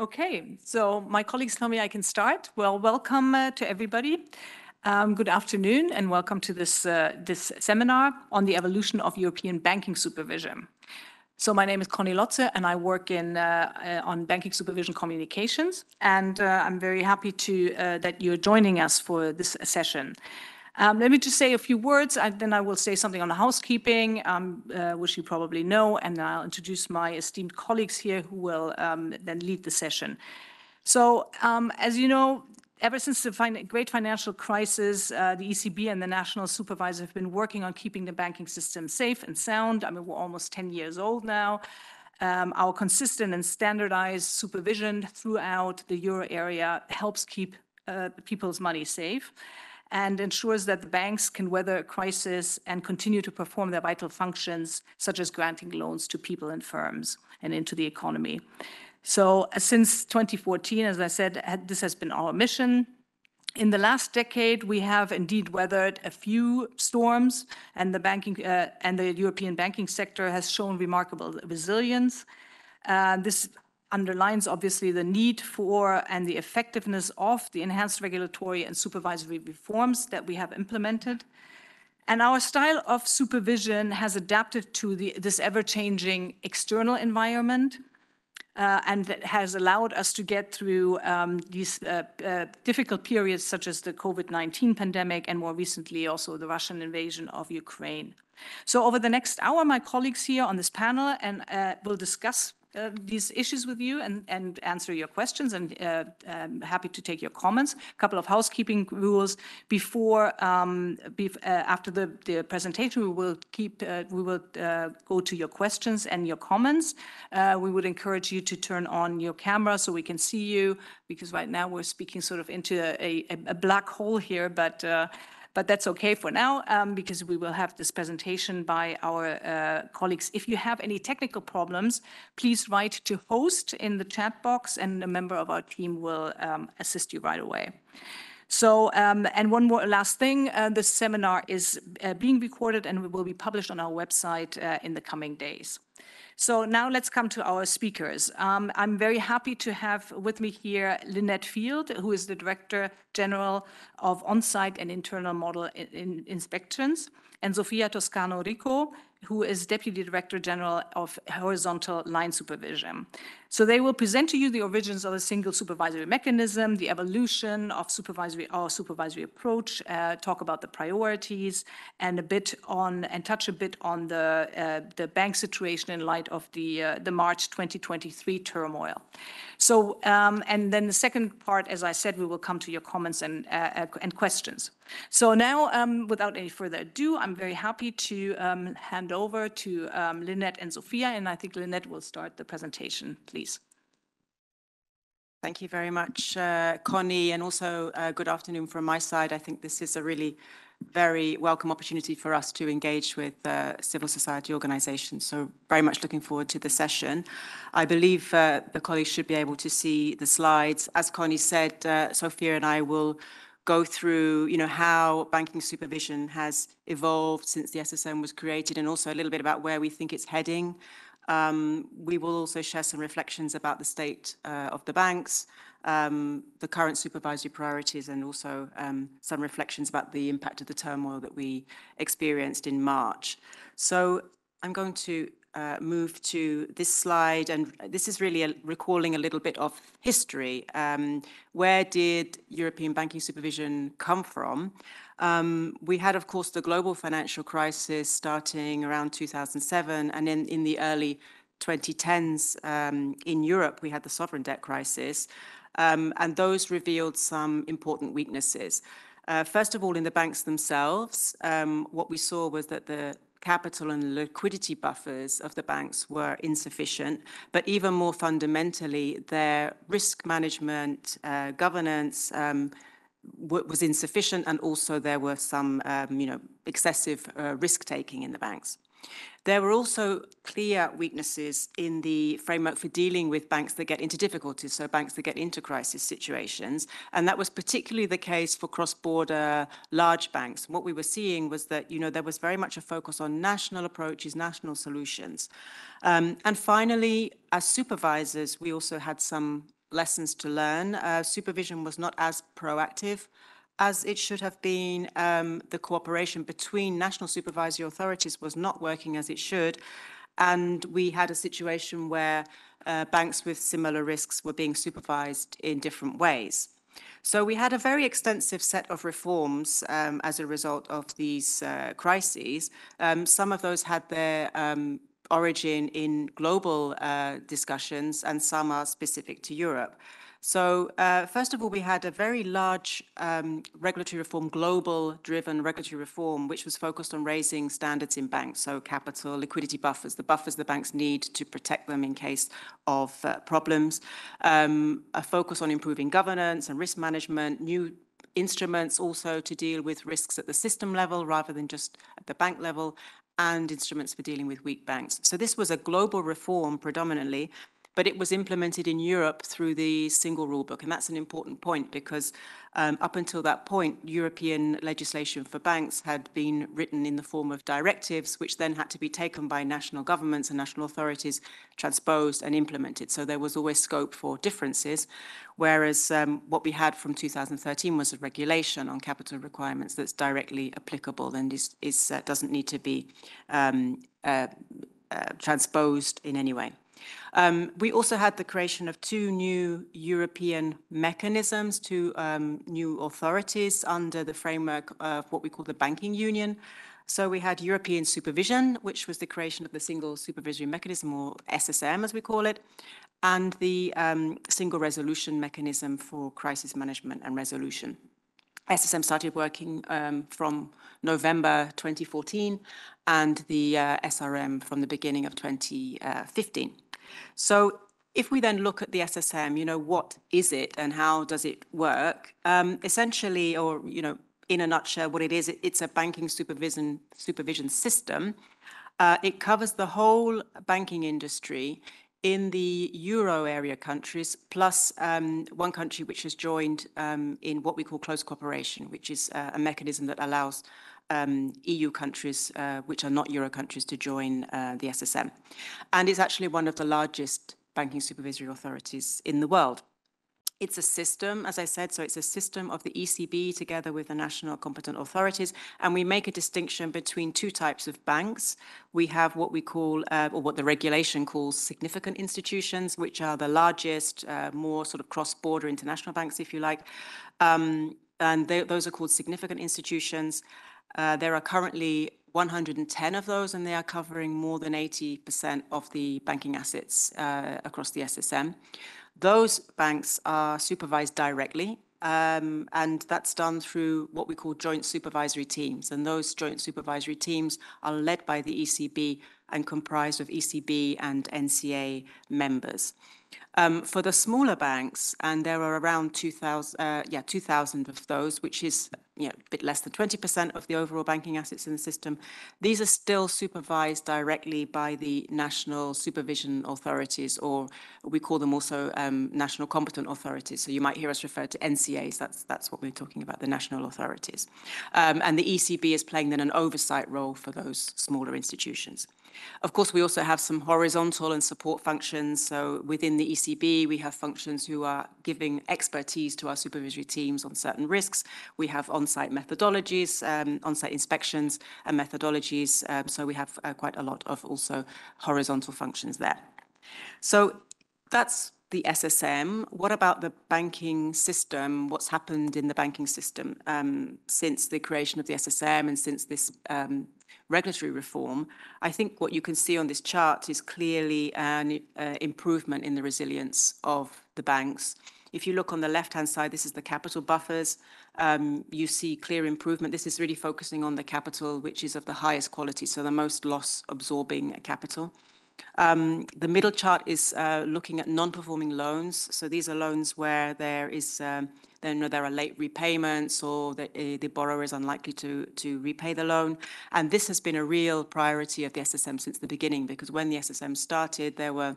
Okay, so my colleagues tell me I can start. Well, welcome uh, to everybody. Um, good afternoon and welcome to this, uh, this seminar on the evolution of European banking supervision. So my name is Connie Lotze and I work in, uh, uh on banking supervision communications. And uh, I'm very happy to, uh, that you're joining us for this session. Um, let me just say a few words, and then I will say something on the housekeeping, um, uh, which you probably know, and then I'll introduce my esteemed colleagues here who will um, then lead the session. So, um, as you know, ever since the fin great financial crisis, uh, the ECB and the national supervisor have been working on keeping the banking system safe and sound. I mean, we're almost 10 years old now. Um, our consistent and standardized supervision throughout the euro area helps keep uh, people's money safe and ensures that the banks can weather a crisis and continue to perform their vital functions, such as granting loans to people and firms and into the economy. So uh, since 2014, as I said, this has been our mission. In the last decade, we have indeed weathered a few storms, and the banking uh, and the European banking sector has shown remarkable resilience. Uh, this underlines obviously the need for and the effectiveness of the enhanced regulatory and supervisory reforms that we have implemented. And our style of supervision has adapted to the, this ever-changing external environment uh, and that has allowed us to get through um, these uh, uh, difficult periods such as the COVID-19 pandemic and more recently also the Russian invasion of Ukraine. So over the next hour, my colleagues here on this panel and uh, will discuss uh, these issues with you and, and answer your questions and uh, I'm happy to take your comments. A couple of housekeeping rules before, um, uh, after the, the presentation, we will keep, uh, we will uh, go to your questions and your comments. We would encourage you to turn on your camera so we can see you because right now we're speaking sort of into a, a, a black hole here, but but that's okay for now um, because we will have this presentation by our uh, colleagues. If you have any technical problems, please write to host in the chat box and a member of our team will um, assist you right away. So, um, and one more last thing, uh, this seminar is uh, being recorded and will be published on our website uh, in the coming days. So now let's come to our speakers. Um, I'm very happy to have with me here Linette Field, who is the Director General of On-Site and Internal Model in, in Inspections, and Sofia Toscano Rico, who is Deputy Director General of Horizontal Line Supervision. So they will present to you the origins of a single supervisory mechanism, the evolution of supervisory our supervisory approach, uh, talk about the priorities, and a bit on and touch a bit on the uh, the bank situation in light of the uh, the March 2023 turmoil. So um, and then the second part, as I said, we will come to your comments and uh, uh, and questions. So now, um, without any further ado, I'm very happy to um, hand over to um, Linette and Sofia, and I think Linette will start the presentation, please. Thank you very much, uh, Conny, and also uh, good afternoon from my side. I think this is a really very welcome opportunity for us to engage with uh, civil society organizations. So very much looking forward to the session. I believe uh, the colleagues should be able to see the slides. As Connie said, uh, Sofia and I will go through, you know, how banking supervision has evolved since the SSM was created and also a little bit about where we think it's heading. Um, we will also share some reflections about the state uh, of the banks, um, the current supervisory priorities, and also um, some reflections about the impact of the turmoil that we experienced in March. So I'm going to uh, move to this slide, and this is really a, recalling a little bit of history. Um, where did European banking supervision come from? Um, we had, of course, the global financial crisis starting around 2007, and in, in the early 2010s um, in Europe, we had the sovereign debt crisis, um, and those revealed some important weaknesses. Uh, first of all, in the banks themselves, um, what we saw was that the capital and liquidity buffers of the banks were insufficient, but even more fundamentally, their risk management, uh, governance um, was insufficient, and also there were some, um, you know, excessive uh, risk taking in the banks. There were also clear weaknesses in the framework for dealing with banks that get into difficulties, so banks that get into crisis situations. And that was particularly the case for cross-border large banks. What we were seeing was that, you know, there was very much a focus on national approaches, national solutions. Um, and finally, as supervisors, we also had some lessons to learn. Uh, supervision was not as proactive as it should have been. Um, the cooperation between national supervisory authorities was not working as it should. And we had a situation where uh, banks with similar risks were being supervised in different ways. So we had a very extensive set of reforms um, as a result of these uh, crises. Um, some of those had their um, origin in global uh, discussions and some are specific to Europe. So uh, first of all, we had a very large um, regulatory reform, global-driven regulatory reform, which was focused on raising standards in banks, so capital, liquidity buffers, the buffers the banks need to protect them in case of uh, problems, um, a focus on improving governance and risk management, new instruments also to deal with risks at the system level rather than just at the bank level, and instruments for dealing with weak banks. So this was a global reform predominantly, but it was implemented in Europe through the single rule book. And that's an important point because um, up until that point, European legislation for banks had been written in the form of directives, which then had to be taken by national governments and national authorities, transposed and implemented. So there was always scope for differences, whereas um, what we had from 2013 was a regulation on capital requirements that's directly applicable and is, is uh, doesn't need to be um, uh, uh, transposed in any way. Um, we also had the creation of two new European mechanisms, two um, new authorities under the framework of what we call the banking union. So we had European supervision, which was the creation of the single supervisory mechanism, or SSM as we call it, and the um, single resolution mechanism for crisis management and resolution. SSM started working um, from November 2014 and the uh, SRM from the beginning of 2015. So if we then look at the SSM, you know, what is it and how does it work? Um, essentially, or, you know, in a nutshell, what it is, it, it's a banking supervision, supervision system. Uh, it covers the whole banking industry in the euro area countries, plus um, one country which has joined um, in what we call close cooperation, which is uh, a mechanism that allows um, EU countries, uh, which are not Euro countries, to join uh, the SSM. And it's actually one of the largest banking supervisory authorities in the world. It's a system, as I said, so it's a system of the ECB together with the national competent authorities. And we make a distinction between two types of banks. We have what we call, uh, or what the regulation calls significant institutions, which are the largest, uh, more sort of cross-border international banks, if you like. Um, and they, those are called significant institutions. Uh, there are currently 110 of those, and they are covering more than 80% of the banking assets uh, across the SSM. Those banks are supervised directly, um, and that's done through what we call joint supervisory teams. And those joint supervisory teams are led by the ECB and comprised of ECB and NCA members. Um, for the smaller banks, and there are around 2,000, uh, yeah, 2,000 of those, which is you know, a bit less than 20% of the overall banking assets in the system. These are still supervised directly by the national supervision authorities, or we call them also um, national competent authorities. So you might hear us refer to NCAs. That's that's what we're talking about, the national authorities. Um, and the ECB is playing then an oversight role for those smaller institutions. Of course, we also have some horizontal and support functions. So within the ECB, we have functions who are giving expertise to our supervisory teams on certain risks. We have on-site methodologies, um, on-site inspections and methodologies. Um, so we have uh, quite a lot of also horizontal functions there. So that's the SSM. What about the banking system? What's happened in the banking system um, since the creation of the SSM and since this um, regulatory reform, I think what you can see on this chart is clearly an uh, improvement in the resilience of the banks. If you look on the left-hand side, this is the capital buffers. Um, you see clear improvement. This is really focusing on the capital, which is of the highest quality, so the most loss-absorbing capital. Um, the middle chart is uh, looking at non-performing loans. So these are loans where there is um, then there are late repayments or the, uh, the borrower is unlikely to, to repay the loan. And this has been a real priority of the SSM since the beginning because when the SSM started, there were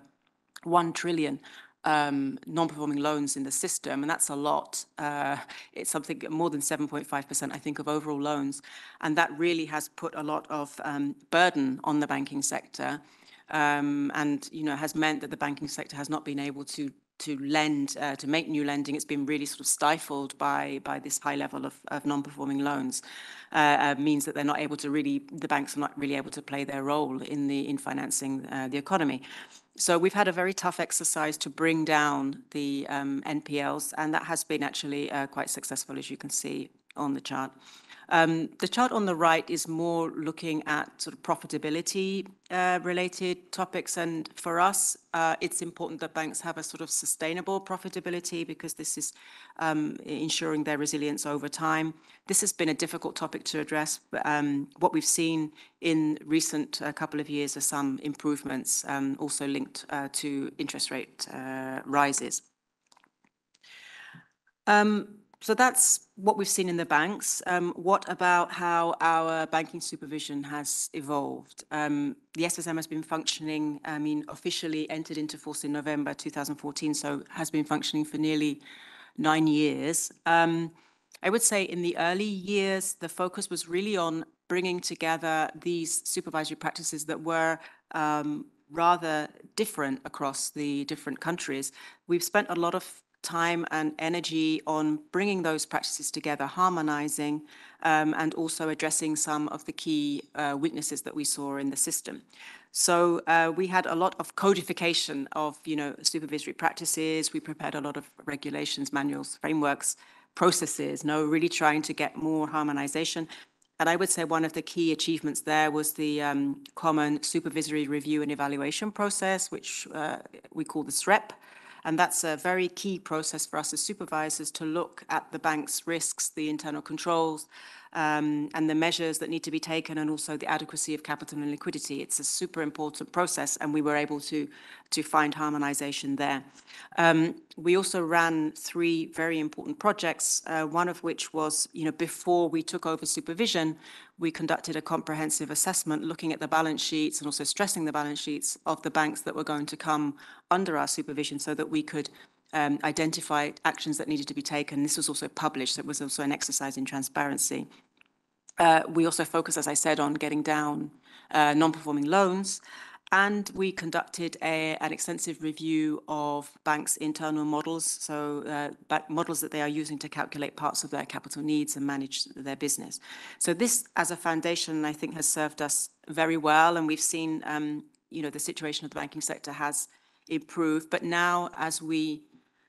1 trillion um, non-performing loans in the system, and that's a lot. Uh, it's something more than 7.5%, I think, of overall loans. And that really has put a lot of um, burden on the banking sector um, and, you know, has meant that the banking sector has not been able to to lend, uh, to make new lending, it's been really sort of stifled by, by this high level of, of non-performing loans. Uh, uh, means that they're not able to really, the banks are not really able to play their role in the in financing uh, the economy. So we've had a very tough exercise to bring down the um, NPLs, and that has been actually uh, quite successful, as you can see on the chart. Um, the chart on the right is more looking at sort of profitability uh, related topics. And for us, uh, it's important that banks have a sort of sustainable profitability because this is um, ensuring their resilience over time. This has been a difficult topic to address. Um, what we've seen in recent uh, couple of years are some improvements also linked to interest rate rises. So that's what we've seen in the banks. Um, what about how our banking supervision has evolved? Um, the SSM has been functioning, I mean, officially entered into force in November 2014, so has been functioning for nearly nine years. Um, I would say in the early years, the focus was really on bringing together these supervisory practices that were um, rather different across the different countries. We've spent a lot of time and energy on bringing those practices together, harmonizing, um, and also addressing some of the key uh, weaknesses that we saw in the system. So uh, we had a lot of codification of, you know, supervisory practices. We prepared a lot of regulations, manuals, frameworks, processes, no, really trying to get more harmonization. And I would say one of the key achievements there was the um, common supervisory review and evaluation process, which uh, we call the SREP. And that's a very key process for us as supervisors to look at the bank's risks, the internal controls, um, and the measures that need to be taken and also the adequacy of capital and liquidity. It's a super important process and we were able to, to find harmonization there. Um, we also ran three very important projects, uh, one of which was, you know, before we took over supervision, we conducted a comprehensive assessment looking at the balance sheets and also stressing the balance sheets of the banks that were going to come under our supervision so that we could um, identify actions that needed to be taken. This was also published, so it was also an exercise in transparency. Uh, we also focused, as I said, on getting down uh, non-performing loans. And we conducted a, an extensive review of banks' internal models, so uh, models that they are using to calculate parts of their capital needs and manage their business. So this, as a foundation, I think has served us very well, and we've seen, um, you know, the situation of the banking sector has improved. But now, as we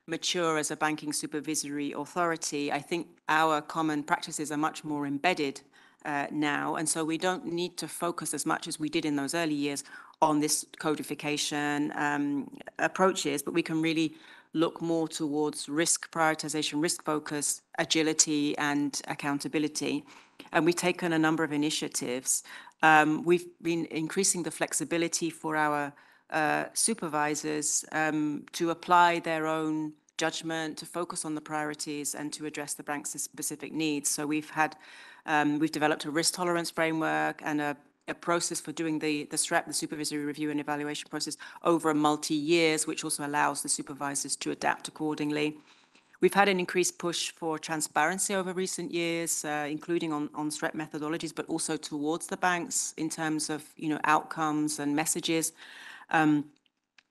mature as a banking supervisory authority, I think our common practices are much more embedded uh, now. And so we don't need to focus as much as we did in those early years on this codification um, approaches, but we can really look more towards risk prioritization, risk focus, agility and accountability. And we've taken a number of initiatives. Um, we've been increasing the flexibility for our uh, supervisors um, to apply their own judgment, to focus on the priorities and to address the bank's specific needs. So we've had, um, we've developed a risk tolerance framework and a, a process for doing the, the SREP, the supervisory review and evaluation process over a multi-years, which also allows the supervisors to adapt accordingly. We've had an increased push for transparency over recent years, uh, including on, on SREP methodologies, but also towards the banks in terms of, you know, outcomes and messages. Um,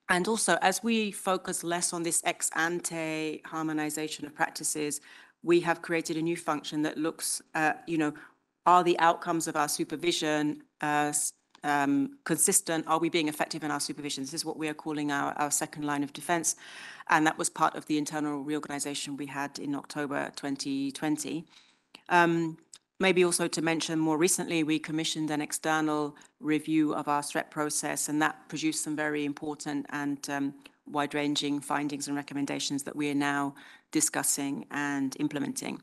and also, as we focus less on this ex ante harmonization of practices, we have created a new function that looks at, you know, are the outcomes of our supervision uh, um, consistent? Are we being effective in our supervision? This is what we are calling our, our second line of defense. And that was part of the internal reorganization we had in October 2020. Um, Maybe also to mention more recently, we commissioned an external review of our SREP process, and that produced some very important and um, wide-ranging findings and recommendations that we are now discussing and implementing.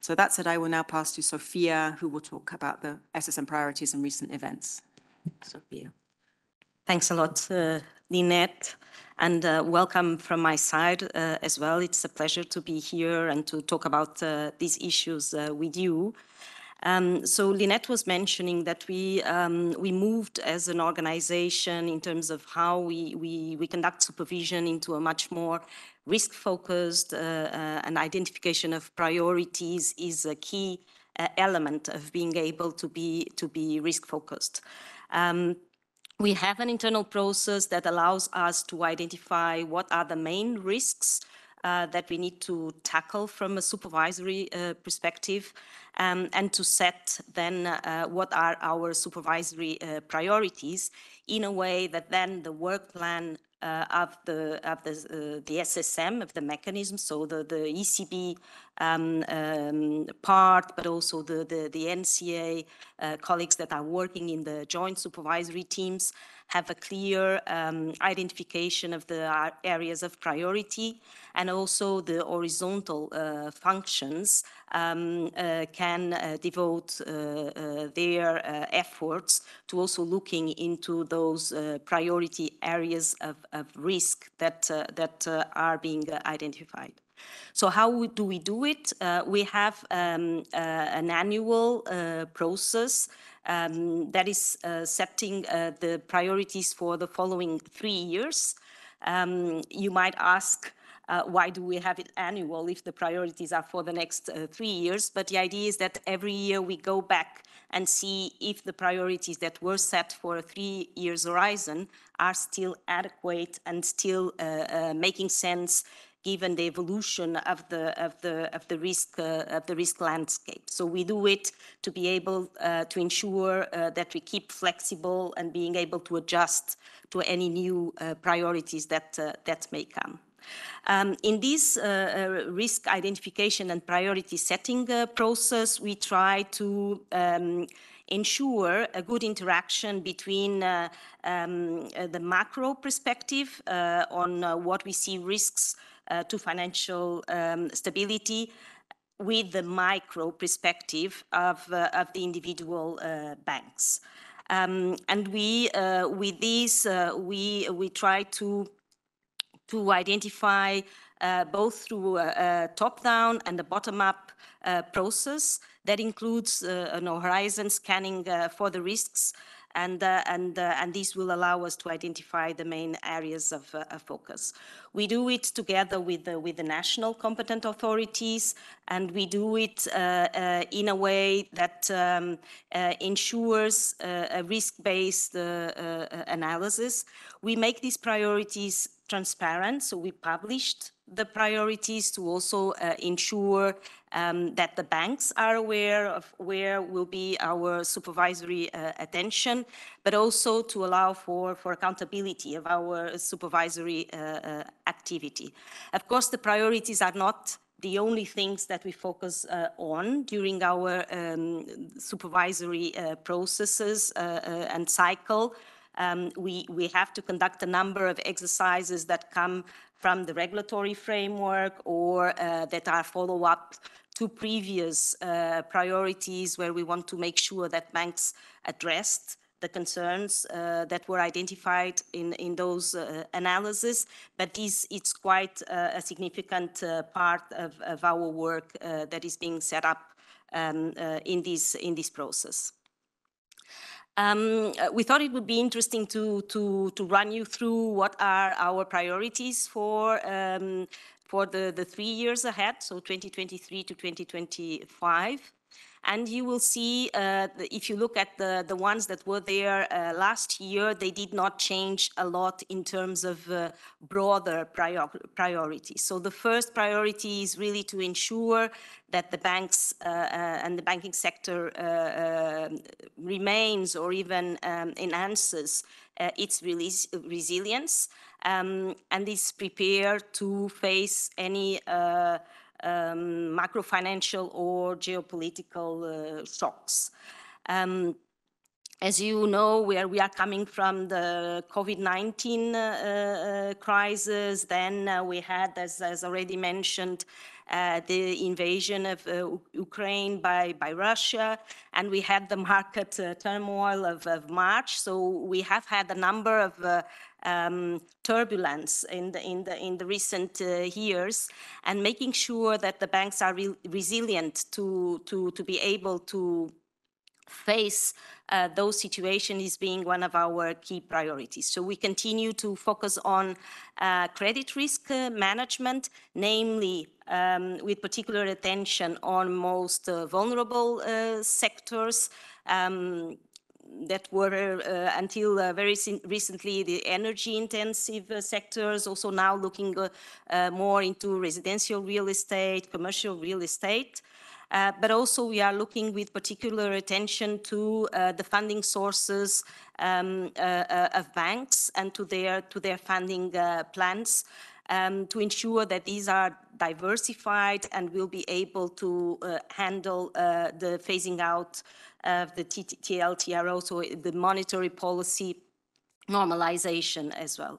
So that said, I will now pass to Sofia, who will talk about the SSM priorities and recent events. Sofia. Thanks a lot, uh, Linette, and uh, welcome from my side uh, as well. It's a pleasure to be here and to talk about uh, these issues uh, with you. Um, so Linette was mentioning that we um, we moved as an organization in terms of how we we, we conduct supervision into a much more risk-focused uh, uh, and identification of priorities is a key uh, element of being able to be to be risk-focused. Um, We have an internal process that allows us to identify what are the main risks uh, that we need to tackle from a supervisory uh, perspective um, and to set then uh, what are our supervisory uh, priorities in a way that then the work plan uh, of the of the uh, the SSM of the mechanism, so the the ECB um, um, part, but also the the, the NCA colleagues that are working in the joint supervisory teams have a clear um, identification of the areas of priority and also the horizontal uh, functions um, uh, can uh, devote uh, uh, their uh, efforts to also looking into those priority areas of, of risk that, that are being identified. So how do we do it? we have um, an annual process um, that is uh, setting uh, the priorities for the following three years. Um, you might ask, uh, why do we have it annual if the priorities are for the next uh, three years? But the idea is that every year we go back and see if the priorities that were set for a three years horizon are still adequate and still uh, uh, making sense given the evolution of the of the of the risk uh, of the risk landscape. So we do it to be able uh, to ensure uh, that we keep flexible and being able to adjust to any new uh, priorities that uh, that may come. Um, in this uh, risk identification and priority setting process, we try to um, ensure a good interaction between uh, um, uh, the macro perspective uh, on what we see risks uh, to financial um, stability with the micro perspective of, uh, of the individual uh, banks. Um, and we, with this, we, we try to, to identify both through a, a top-down and a bottom-up process that includes an horizon scanning for the risks and, uh, and, uh, and this will allow us to identify the main areas of, uh, of focus. We do it together with the, with the national competent authorities, and we do it uh, uh, in a way that um, uh, ensures a risk-based analysis. We make these priorities transparent, so we published the priorities to also ensure um, that the banks are aware of where will be our supervisory uh, attention, but also to allow for, for accountability of our supervisory uh, uh activity. Of course, the priorities are not the only things that we focus uh, on during our um, supervisory uh, processes and cycle. Um, we, we have to conduct a number of exercises that come from the regulatory framework or uh, that are follow-up to previous uh, priorities where we want to make sure that banks addressed the concerns uh, that were identified in, in those uh, analyses, but this, it's quite uh, a significant uh, part of, of, our work uh, that is being set up um, in, this, in this process. Um, uh, we thought it would be interesting to, to, to run you through what are our priorities for, um, for the, the three years ahead, so 2023 to 2025. And you will see, uh, if you look at the, the ones that were there uh, last year, they did not change a lot in terms of uh, broader prior priorities. So the first priority is really to ensure that the banks uh, uh, and the banking sector uh, remains or even um, enhances its resilience um, and is prepared to face any um, macro financial or geopolitical uh, shocks. Um, as you know, where we are coming from the COVID-19 uh, uh, crisis, then uh, we had, as, as already mentioned, uh, the invasion of uh, Ukraine by, by Russia, and we had the market uh, turmoil of, of, March. So we have had a number of um, turbulence in the, in the, in the recent years, and making sure that the banks are re resilient to, to, to be able to face uh, those situations is being one of our key priorities. So we continue to focus on uh, credit risk uh, management, namely um, with particular attention on most uh, vulnerable uh, sectors, um, that were uh, until uh, very recently the energy intensive uh, sectors, also now looking more into residential real estate, commercial real estate. Uh, but also we are looking with particular attention to uh, the funding sources um, uh, of banks and to their, to their funding plans um, to ensure that these are diversified and will be able to uh, handle uh, the phasing out of the TLTRO, so the monetary policy normalization as well.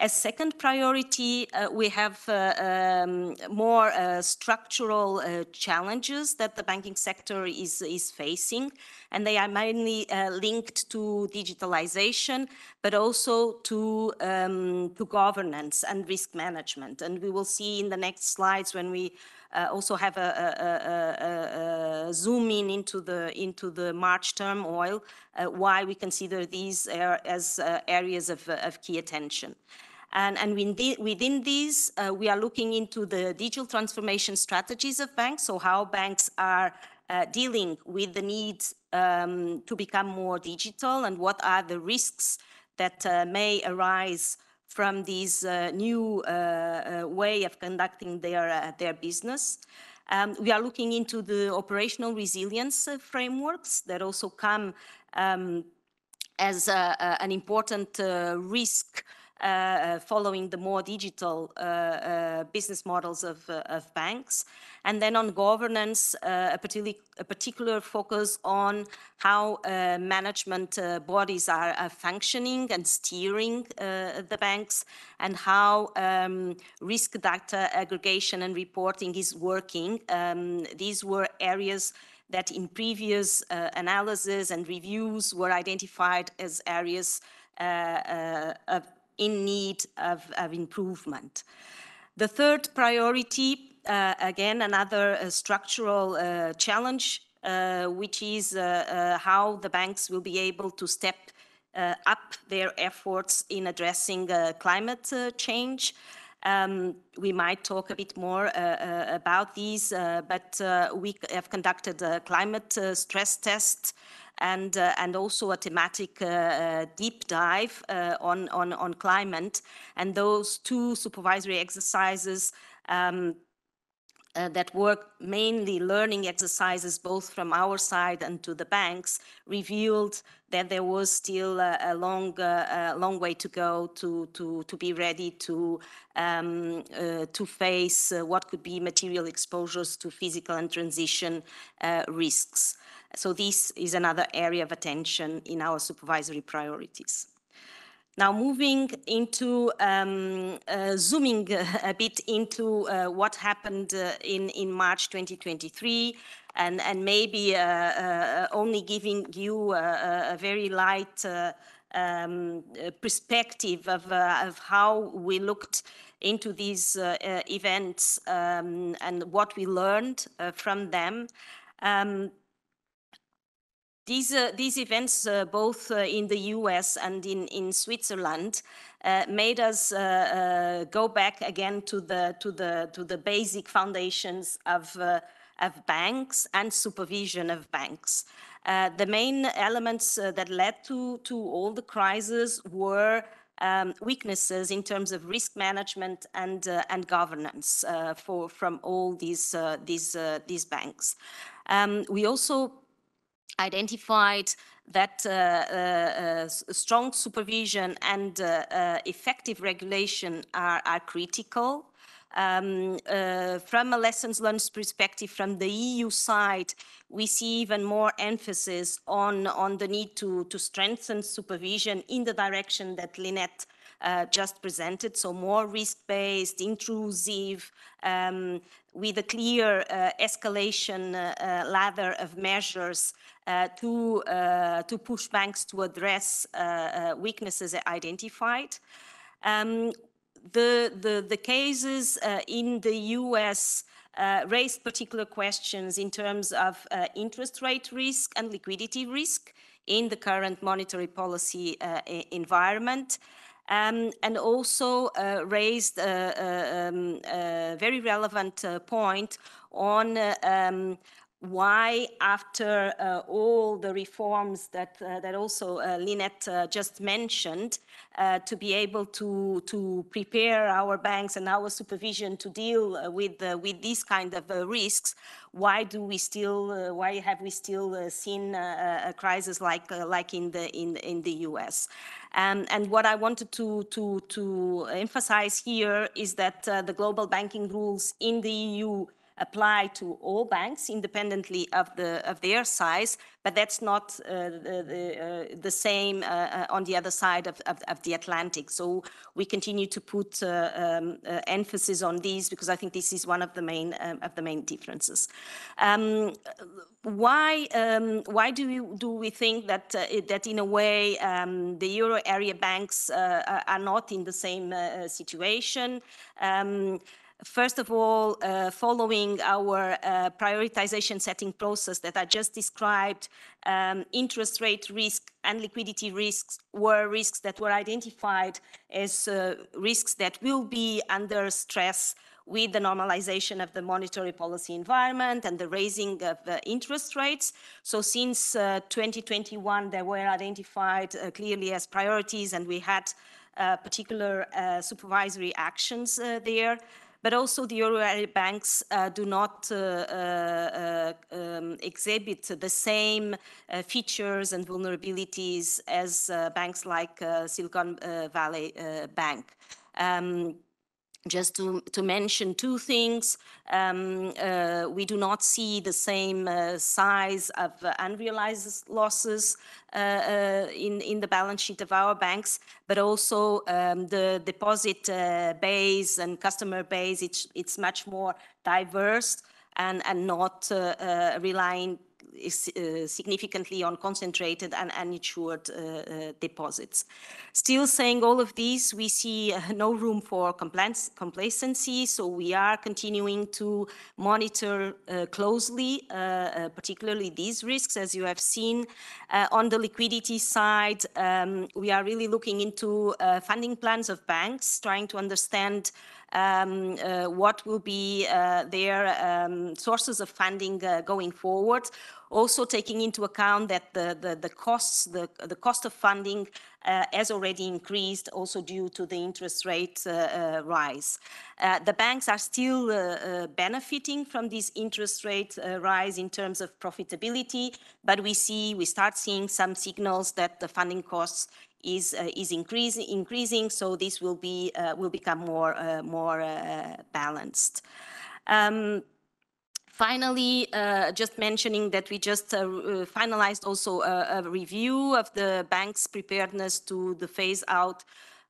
As second priority, uh, we have uh, um, more uh, structural challenges that the banking sector is, is facing, and they are mainly linked to digitalization, but also to, um, to governance and risk management. And we will see in the next slides when we uh, also have a, a, a, a, zoom in into the into the March turmoil, uh, why we consider these as uh, areas of, of key attention. And, and within these, uh, we are looking into the digital transformation strategies of banks, so how banks are uh, dealing with the need um, to become more digital and what are the risks that uh, may arise from this uh, new uh, uh, way of conducting their, their business. Um, we are looking into the operational resilience frameworks that also come um, as an important risk following the more digital uh, uh, business models of, of banks. And then on governance, a, particular, a particular focus on how management bodies are, are, functioning and steering the banks and how um, risk data aggregation and reporting is working. Um, these were areas that in previous uh, analysis and reviews were identified as areas uh, uh, of in need of, of improvement. The third priority, uh, again, another uh, structural uh, challenge, uh, which is uh, uh, how the banks will be able to step up their efforts in addressing climate change. Um, we might talk a bit more about these, but we have conducted a climate stress test and, uh, and also a thematic uh, uh, deep dive on, on, on climate. And those two supervisory exercises um, uh, that work mainly learning exercises both from our side and to the banks revealed that there was still a, a long uh, a long way to go to to to be ready to um, uh, to face what could be material exposures to physical and transition risks. So this is another area of attention in our supervisory priorities. Now moving into, um, uh, zooming a bit into uh, what happened uh, in, in March 2023 and, and maybe uh, uh, only giving you a, a very light uh, um, perspective of, of how we looked into these events um, and what we learned from them. Um, these, uh, these events, uh, both uh, in the US and in, in Switzerland, uh, made us uh, uh, go back again to the, to the, to the basic foundations of, of banks and supervision of banks. the main elements that led to, to all the crises were um, weaknesses in terms of risk management and, and governance for, from all these, these, these banks. Um, we also identified that uh, uh, strong supervision and uh, uh, effective regulation are, are critical. Um, uh, from a lessons learned perspective from the EU side, we see even more emphasis on, on the need to, to strengthen supervision in the direction that Linette uh, just presented. So more risk-based, intrusive, um, with a clear uh, escalation uh, ladder of measures uh, to, uh, to push banks to address uh, weaknesses identified. Um, the, the, the, cases in the US uh, raised particular questions in terms of uh, interest rate risk and liquidity risk in the current monetary policy uh, environment um, and also uh, raised a, a, um, a, very relevant uh, point on uh, um, why after uh, all the reforms that uh, that also uh, Linette uh, just mentioned uh, to be able to to prepare our banks and our supervision to deal uh, with with these kind of risks why do we still why have we still seen a crisis like like in the in in the US um, and what I wanted to to to emphasize here is that the global banking rules in the EU apply to all banks independently of, the, of their size, but that's not uh, the, the, uh, the, same uh, on the other side of, of, of, the Atlantic. So we continue to put um, emphasis on these because I think this is one of the main, um, of the main differences. Um, why um, why do we, do we think that that in a way um, the euro area banks are not in the same situation? Um, First of all, uh, following our uh, prioritization setting process that I just described, um, interest rate risk and liquidity risks were risks that were identified as uh, risks that will be under stress with the normalization of the monetary policy environment and the raising of uh, interest rates. So since uh, 2021, they were identified uh, clearly as priorities and we had particular supervisory actions there but also the euro area banks uh, do not uh, uh, um, exhibit the same features and vulnerabilities as banks like Silicon Valley Bank. Um, just to, to mention two things, um, uh, we do not see the same uh, size of uh, unrealized losses uh, uh, in, in the balance sheet of our banks, but also um, the deposit uh, base and customer base, it's, it's much more diverse and, and not relying Uh, significantly on concentrated and uninsured uh, uh, deposits. Still saying all of these, we see uh, no room for complacency, so we are continuing to monitor uh, closely, particularly these risks, as you have seen. on the liquidity side, um, we are really looking into funding plans of banks, trying to understand um, uh, what will be uh, their um, sources of funding uh, going forward. Also taking into account that the, the, the costs, the, the cost of funding uh, has already increased also due to the interest rate uh, uh, rise. the banks are still benefiting from this interest rate rise in terms of profitability, but we see, we start seeing some signals that the funding costs is uh, is increasing increasing so this will be uh, will become more uh, more balanced um, Finally, uh, just mentioning that we just uh, finalized also a, a, review of the bank's preparedness to the phase out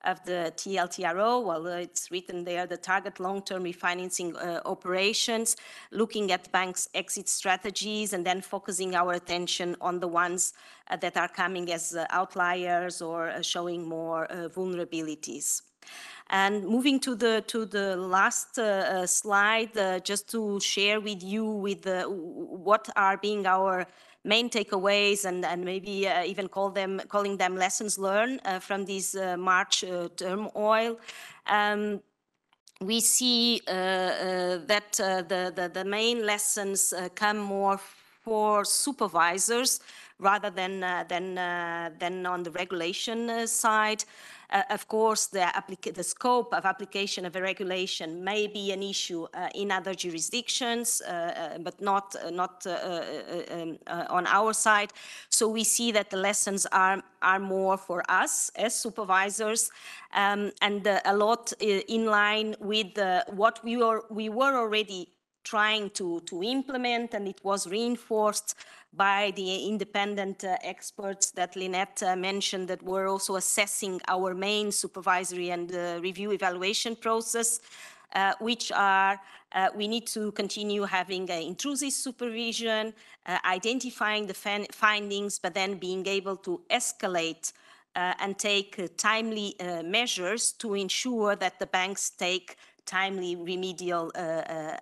of the TLTRO, well, uh, it's written there, the target long-term refinancing uh, operations, looking at banks' exit strategies and then focusing our attention on the ones uh, that are coming as uh, outliers or uh, showing more uh, vulnerabilities. And moving to the to the last slide, just to share with you with what are being our main takeaways and, and maybe uh, even call them, calling them lessons learned uh, from this uh, March uh, turmoil. Um, we see uh, uh, that the, the, the, main lessons come more for supervisors rather than, than, than on the regulation side. Uh, of course, the, the, scope of application of a regulation may be an issue uh, in other jurisdictions, uh, uh but not, uh, not um, on our side. So we see that the lessons are, are more for us as supervisors um, and a lot in line with what we were, we were already trying to, to implement and it was reinforced by the independent uh, experts that Linette uh, mentioned that were also assessing our main supervisory and uh, review evaluation process, uh, which are uh, we need to continue having intrusive supervision, uh, identifying the findings, but then being able to escalate and take timely measures to ensure that the banks take timely remedial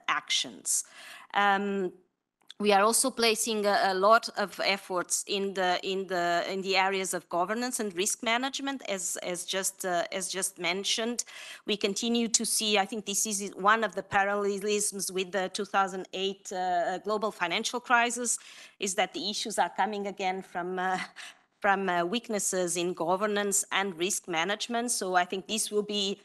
actions. Um, We are also placing a, a lot of efforts in the in the in the areas of governance and risk management, as as just uh, as just mentioned. We continue to see. I think this is one of the parallelisms with the 2008 uh, global financial crisis, is that the issues are coming again from. Uh, from uh, weaknesses in governance and risk management. So I think this will be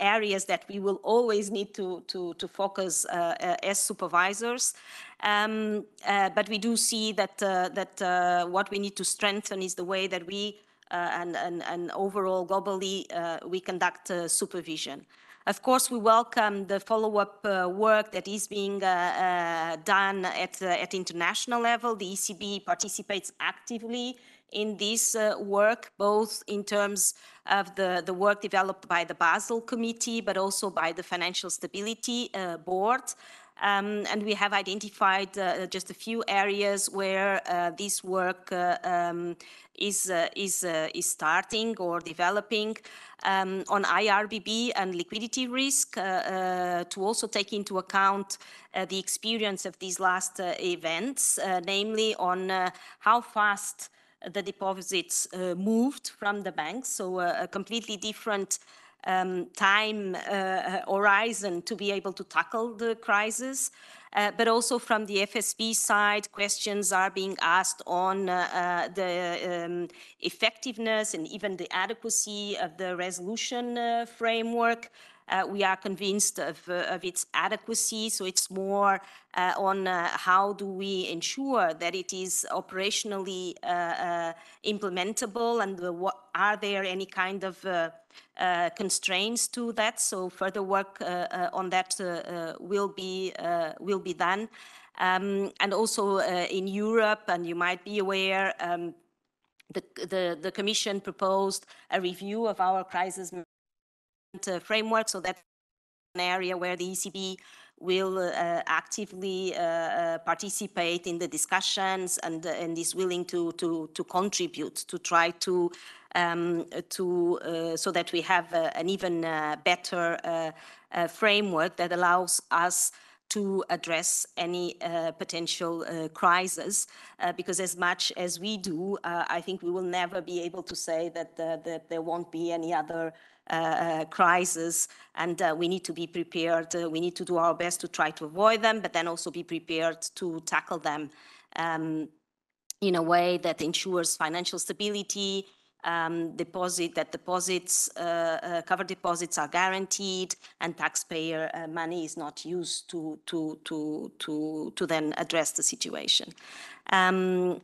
areas that we will always need to, to, to focus uh, uh, as supervisors. Um, uh, but we do see that, uh, that uh, what we need to strengthen is the way that we uh, and, and, and overall globally we conduct supervision. Of course, we welcome the follow-up work that is being done at, at international level. The ECB participates actively in this uh, work, both in terms of the, the work developed by the Basel Committee, but also by the Financial Stability uh, Board. Um, and we have identified uh, just a few areas where uh, this work uh, um, is, uh, is, is starting or developing um, on IRRBB and liquidity risk to also take into account the experience of these last events, namely on how fast the deposits uh, moved from the banks, so a, a completely different um, time uh, horizon to be able to tackle the crisis. Uh, but also from the FSB side, questions are being asked on uh, uh, the um, effectiveness and even the adequacy of the resolution uh, framework. Uh, we are convinced of, uh, of, its adequacy. So it's more uh, on how do we ensure that it is operationally implementable and what are there any kind of uh, constraints to that. So further work uh, uh, on that will be will be done. Um, and also in Europe, and you might be aware, um, the, the, the Commission proposed a review of our crisis framework. So that's an area where the ECB will uh, actively uh, uh, participate in the discussions and, and is willing to, to, to contribute to try to um, to uh, so that we have uh, an even uh, better framework that allows us to address any uh, potential uh, crisis, uh, because as much as we do, I think we will never be able to say that, that there won't be any other crisis, and we need to be prepared. we need to do our best to try to avoid them, but then also be prepared to tackle them um, in a way that ensures financial stability, um, deposit that deposits, uh, uh, cover deposits are guaranteed, and taxpayer uh, money is not used to to to to to then address the situation. Um,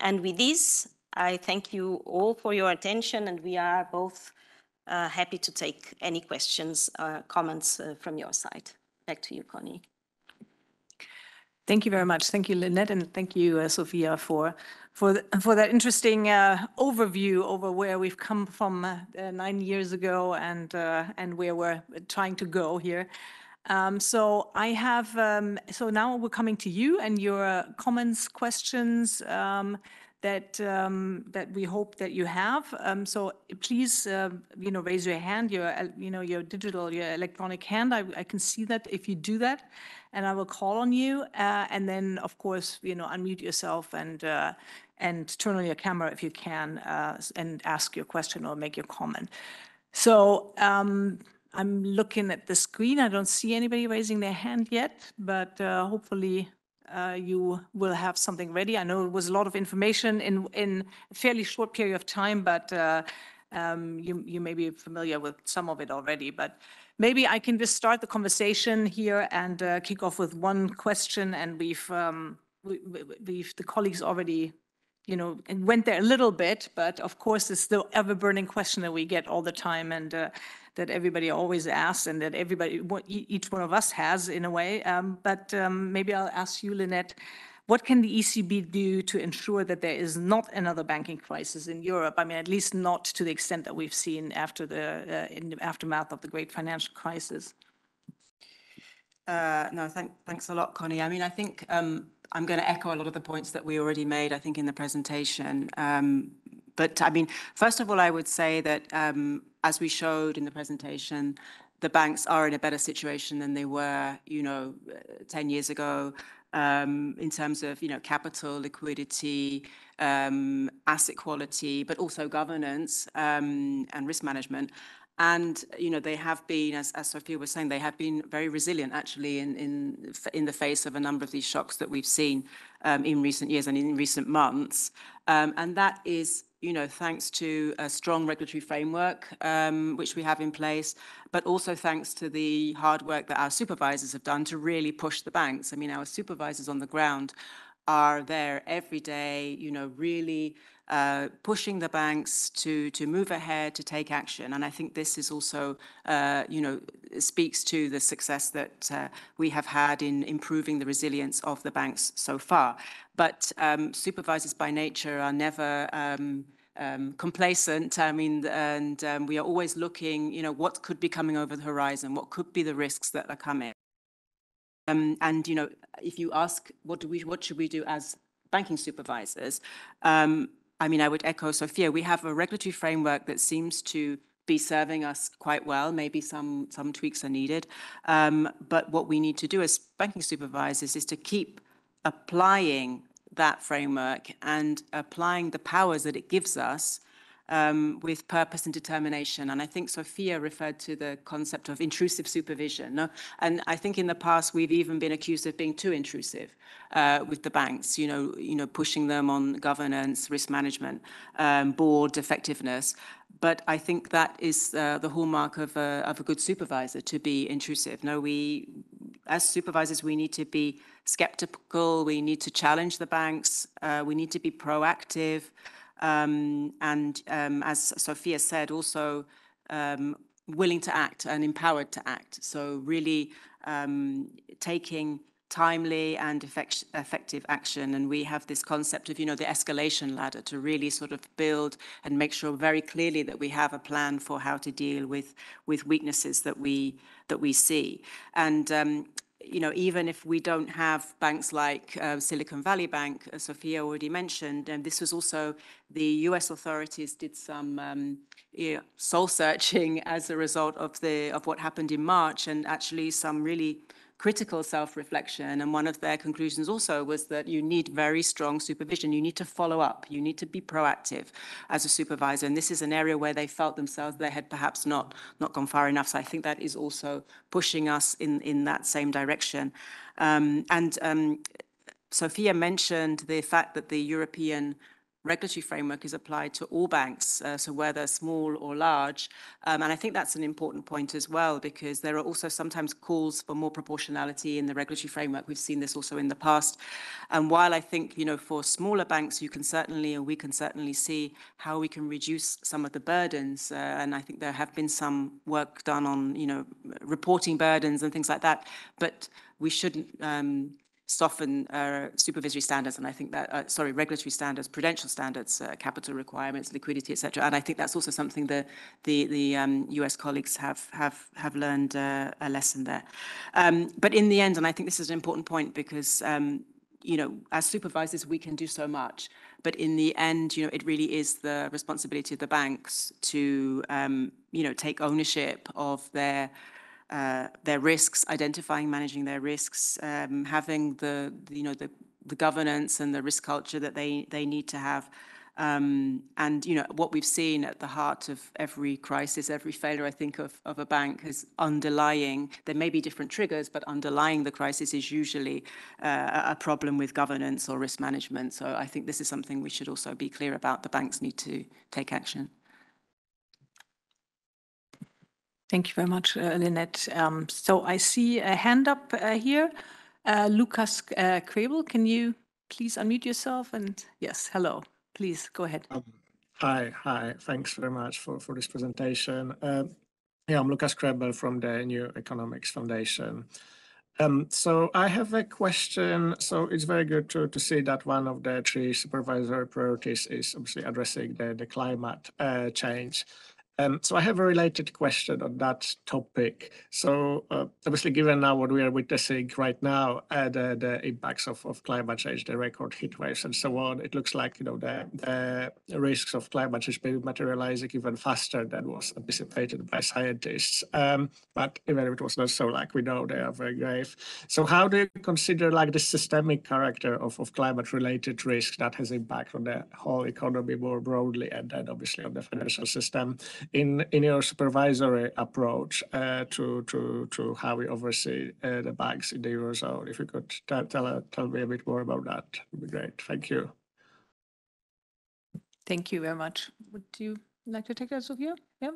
and with this, I thank you all for your attention, and we are both uh, happy to take any questions or comments uh, from your side. Back to you, Connie. Thank you very much. Thank you, Linette, and thank you, uh, Sofia, for for the, for that interesting uh, overview over where we've come from uh, nine years ago and uh, and where we're trying to go here. Um, so I have um, so now we're coming to you and your comments, questions. Um, that um, that we hope that you have. Um, so please, uh, you know, raise your hand, your uh, you know your digital, your electronic hand. I, I can see that if you do that, and I will call on you. Uh, and then, of course, you know, unmute yourself and uh, and turn on your camera if you can, uh, and ask your question or make your comment. So. Um, I'm looking at the screen. I don't see anybody raising their hand yet, but hopefully uh, you will have something ready. I know it was a lot of information in, in a fairly short period of time, but uh, um, you, you may be familiar with some of it already. But maybe I can just start the conversation here and uh, kick off with one question. And we've, um, we, we've the colleagues already you know, went there a little bit, but of course, it's the ever burning question that we get all the time. And uh, that everybody always asks and that everybody, each one of us has in a way. Um, but um, maybe I'll ask you, Linette, what can the ECB do to ensure that there is not another banking crisis in Europe? I mean, at least not to the extent that we've seen after the, uh, in the aftermath of the great financial crisis. Uh, no, thank, thanks a lot, Connie. I mean, I think um, I'm going to echo a lot of the points that we already made, I think, in the presentation. Um, but I mean, first of all, I would say that um, as we showed in the presentation, the banks are in a better situation than they were, you know, uh, 10 years ago. um, in terms of, you know, capital, liquidity, um, asset quality, but also governance and risk management. And, you know, they have been, as, as Sofia was saying, they have been very resilient actually in, in, in the face of a number of these shocks that we've seen um, in recent years and in recent months. Um, and that is, you know, thanks to a strong regulatory framework, um, which we have in place, but also thanks to the hard work that our supervisors have done to really push the banks. I mean, our supervisors on the ground are there every day, you know, really uh, pushing the banks to to move ahead, to take action. And I think this is also, uh, you know, speaks to the success that uh, we have had in improving the resilience of the banks so far. But um, supervisors by nature are never um, um, complacent. I mean, and um, we are always looking, you know, what could be coming over the horizon, what could be the risks that are coming. Um, and you know, if you ask, what do we, what should we do as banking supervisors? Um, I mean, I would echo Sofia. We have a regulatory framework that seems to be serving us quite well. Maybe some some tweaks are needed, um, but what we need to do as banking supervisors is to keep applying that framework and applying the powers that it gives us um, with purpose and determination. And I think Sofia referred to the concept of intrusive supervision. No? And I think in the past we've even been accused of being too intrusive uh, with the banks. You know, you know, pushing them on governance, risk management, um, board effectiveness. But I think that is uh, the hallmark of a, of a good supervisor to be intrusive. No, we, as supervisors, we need to be skeptical. We need to challenge the banks. Uh, we need to be proactive. Um, and um, as Sofia said, also um, willing to act and empowered to act. So really um, taking timely and effect effective action. And we have this concept of, you know, the escalation ladder to really sort of build and make sure very clearly that we have a plan for how to deal with with weaknesses that we that we see. And um, you know, even if we don't have banks like uh, Silicon Valley Bank, as Sofia already mentioned, and this was also the US authorities did some um, you know, soul searching as a result of the of what happened in March, and actually some really critical self-reflection. And one of their conclusions also was that you need very strong supervision. You need to follow up. You need to be proactive as a supervisor. And this is an area where they felt themselves they had perhaps not, not gone far enough. So I think that is also pushing us in, in that same direction. Um, and um, Sofia mentioned the fact that the European regulatory framework is applied to all banks, uh, so whether small or large. Um, and I think that's an important point as well, because there are also sometimes calls for more proportionality in the regulatory framework. We've seen this also in the past. And while I think, you know, for smaller banks, you can certainly, and we can certainly see how we can reduce some of the burdens. Uh, and I think there have been some work done on, you know, reporting burdens and things like that. But we shouldn't um, soften uh, supervisory standards, and I think that, uh, sorry, regulatory standards, prudential standards, uh, capital requirements, liquidity, etc. And I think that's also something the the, the um, U.S. colleagues have have have learned uh, a lesson there. Um, but in the end, and I think this is an important point because um, you know, as supervisors, we can do so much. But in the end, you know, it really is the responsibility of the banks to, um, you know, take ownership of their uh, their risks, identifying, managing their risks, um, having the, you know, the, the governance and the risk culture that they, they need to have. Um, and, you know, what we've seen at the heart of every crisis, every failure, I think, of, of a bank is underlying, there may be different triggers, but underlying the crisis is usually uh, a problem with governance or risk management. So I think this is something we should also be clear about. The banks need to take action. Thank you very much, uh, Linette. Um, so I see a hand up uh, here. Uh, Lukas uh, Krebel, can you please unmute yourself? And yes, hello. Please go ahead. Um, hi, hi. Thanks very much for, for this presentation. Um, yeah, I'm Lukas Krebel from the New Economics Foundation. Um, so I have a question. So it's very good to, to see that one of the three supervisory priorities is obviously addressing the, the climate uh, change. Um, so I have a related question on that topic. So uh, obviously, given now what we are witnessing right now, uh, the, the impacts of, of climate change, the record heat waves and so on, it looks like you know the, the risks of climate change may be materializing even faster than was anticipated by scientists. Um, but even if it was not so, like we know, they are very grave. So how do you consider like the systemic character of, of climate-related risk that has impact on the whole economy more broadly, and then obviously on the financial system? In in your supervisory approach uh, to to to how we oversee uh, the banks in the eurozone. If you could tell tell, uh, tell me a bit more about that, would be great. Thank you. Thank you very much. Would you like to take that, Sofia? Yeah.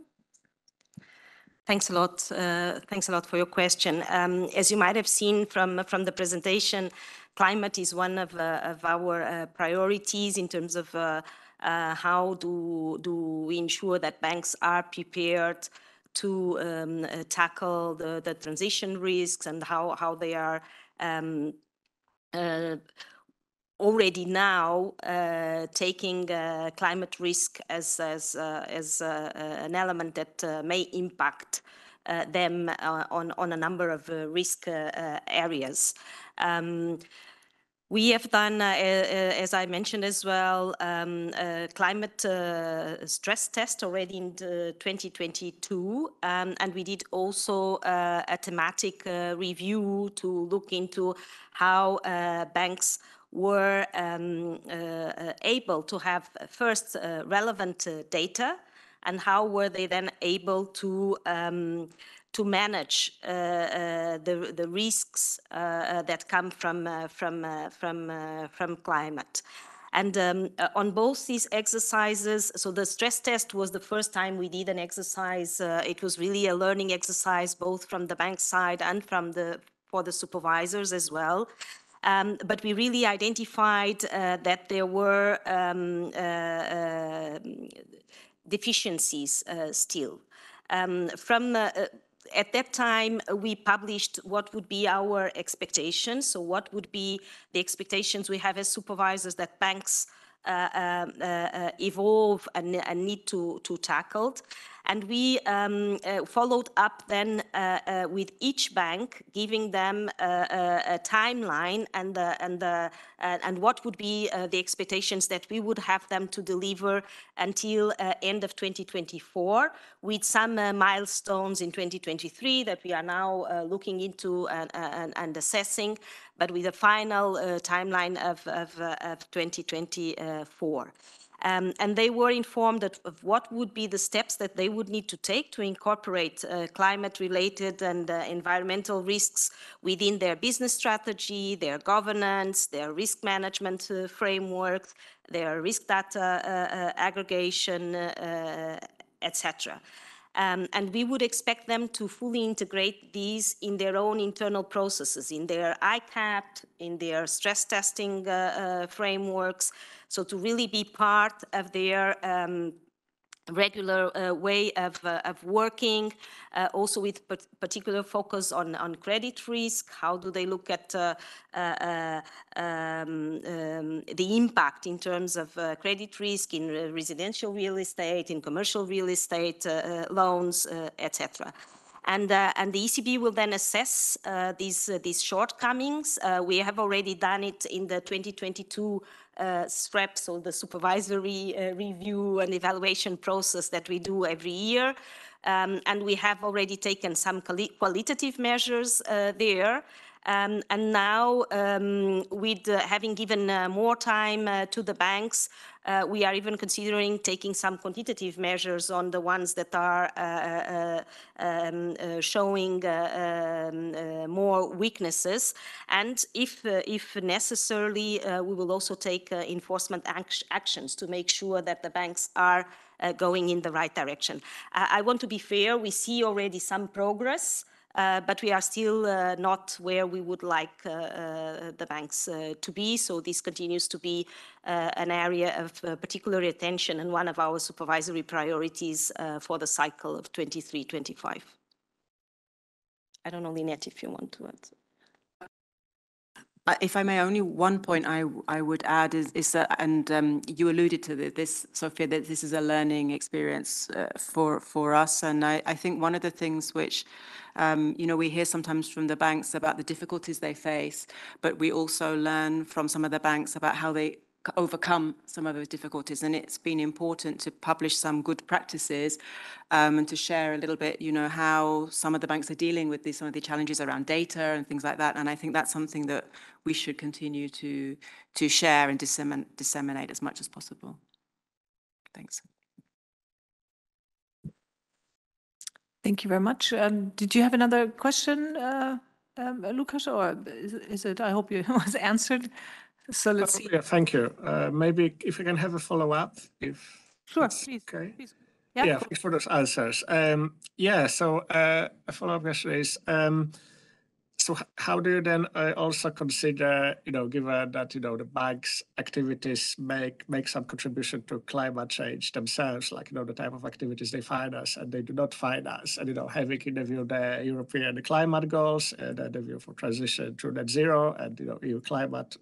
Thanks a lot. Uh, thanks a lot for your question. Um, as you might have seen from from the presentation, climate is one of uh, of our uh, priorities in terms of uh, uh, how do do we ensure that banks are prepared to um, uh, tackle the, the transition risks and how how they are um, already now uh, taking uh, climate risk as, as, uh, as an element that may impact them on, on a number of risk areas. Um, we have done, uh, uh, as I mentioned as well, um, a climate uh, stress test already in 2022. Um, and we did also a thematic review to look into how banks were um, uh, able to have first uh, relevant uh, data and how were they then able to um, to manage uh, uh, the the risks uh, that come from from from from climate. And um, on both these exercises, so the stress test was the first time we did an exercise. it was really a learning exercise, both from the bank side and from the for the supervisors as well. Um, but we really identified uh, that there were um, uh, uh, deficiencies still. Um, from at that time, we published what would be our expectations. So what would be the expectations we have as supervisors that banks uh, um, uh, uh, evolve and, and, need to, to tackle. And we um, uh, followed up then uh, uh, with each bank, giving them a, a, a timeline and, and, and what would be the expectations that we would have them to deliver until end of 2024, with some milestones in 2023 that we are now looking into and, and, and assessing but with a final uh, timeline of, of, uh, of 2024. Um, and they were informed of what would be the steps that they would need to take to incorporate uh, climate-related and uh, environmental risks within their business strategy, their governance, their risk management uh, frameworks, their risk data uh, uh, aggregation, uh, etc. Um, and we would expect them to fully integrate these in their own internal processes, in their ICAAP, in their stress testing uh, uh, frameworks. So to really be part of their um, regular uh, way of, uh, of working, uh, also with particular focus on, on credit risk. How do they look at uh, uh, uh, um, um, the impact in terms of credit risk in residential real estate, in commercial real estate loans, etc. And, uh, and, the ECB will then assess uh, these, uh, these shortcomings. we have already done it in the 2022 uh, SREP, so the supervisory uh, review and evaluation process that we do every year. Um, and we have already taken some quali qualitative measures uh, there. Um, and now, um, with uh, having given uh, more time uh, to the banks, uh, we are even considering taking some quantitative measures on the ones that are uh, uh, um, showing um, more weaknesses. And if, if necessarily, we will also take enforcement act actions to make sure that the banks are going in the right direction. I want to be fair, we see already some progress. Uh, but we are still uh, not where we would like uh, the banks to be. So this continues to be an area of particular attention and one of our supervisory priorities for the cycle of 23-25. I don't know, Linette, if you want to add. If I may, only one point I, I would add is, is that, and um, you alluded to this, Sofia, that this is a learning experience uh, for, for us. And I, I think one of the things which, um, you know, we hear sometimes from the banks about the difficulties they face, but we also learn from some of the banks about how they overcome some of those difficulties. And it's been important to publish some good practices um, and to share a little bit, you know, how some of the banks are dealing with these, some of the challenges around data and things like that. And I think that's something that we should continue to, to share and disseminate, disseminate as much as possible. Thanks. Thank you very much. Um, Did you have another question, uh, um, Lukas, or is is it, I hope it was answered? So let's see. Yeah, thank you. Uh, maybe if we can have a follow-up, if. Sure, that's please, Okay. please. Yeah, Yeah, thanks for those answers. Um, yeah, so uh, a follow-up question is, um, so h- how do you then uh, also consider, you know, given that, you know, the bank's activities make make some contribution to climate change themselves, like, you know, the type of activities they finance and they do not finance, and, you know, having in the view the European climate goals and uh, the view for transition to net zero and, you know, EU climate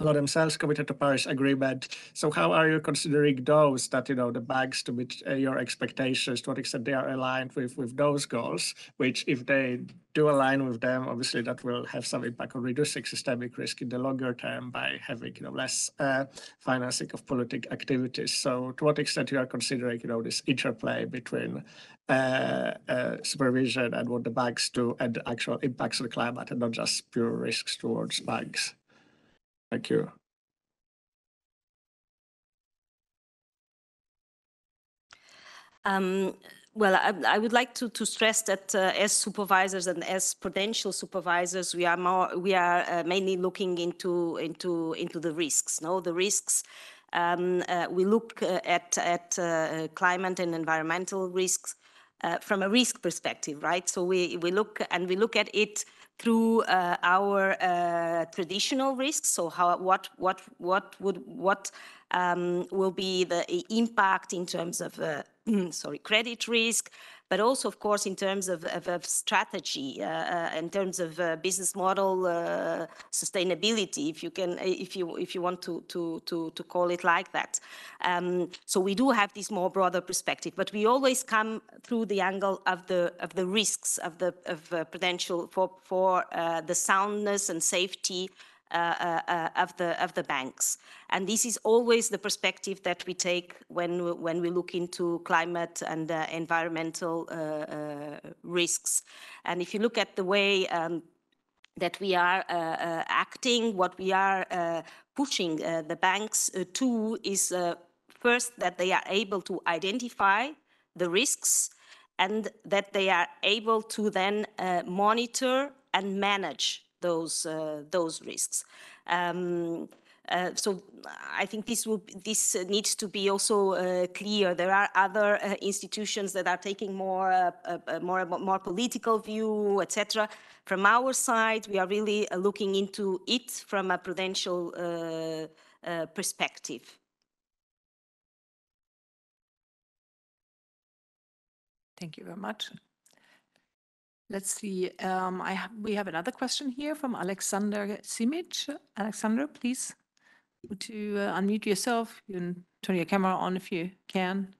law themselves committed to Paris Agreement. So how are you considering those that you know the banks to meet uh, your expectations? To what extent they are aligned with with those goals? Which, if they do align with them, obviously that will have some impact on reducing systemic risk in the longer term by having you know less uh, financing of politic activities. So to what extent you are considering you know this interplay between uh, uh, supervision and what the banks do and the actual impacts on the climate and not just pure risks towards banks? Thank you. Um, well, I, I would like to, to stress that uh, as supervisors and as prudential supervisors, we are more we are uh, mainly looking into into into the risks. No, the risks. Um, uh, we look uh, at at uh, climate and environmental risks uh, from a risk perspective, right? So we we look and we look at it through uh, our uh, traditional risks. So how what what what would what um, will be the impact in terms of uh, sorry credit risk, but also of course in terms of, of, of strategy, uh, uh, in terms of uh, business model uh, sustainability, if you can, if you if you want to to to, to call it like that. Um, so we do have this more broader perspective, but we always come through the angle of the of the risks of the of uh, potential for for uh, the soundness and safety uh, uh, uh, of the of the banks. And this is always the perspective that we take when when we look into climate and uh, environmental uh, uh, risks. And if you look at the way um, that we are uh, uh, acting, what we are uh, pushing uh, the banks uh, to is uh, first that they are able to identify the risks and that they are able to then uh, monitor and manage those uh, those risks. Um, uh, so I think this will this needs to be also uh, clear. There are other uh, institutions that are taking more uh, uh, more more political view, etc. From our side, we are really looking into it from a prudential perspective. Thank you very much. Let's see, um, I have, we have another question here from Alexander Simic. Alexander, please, would you uh, unmute yourself? You can turn your camera on if you can.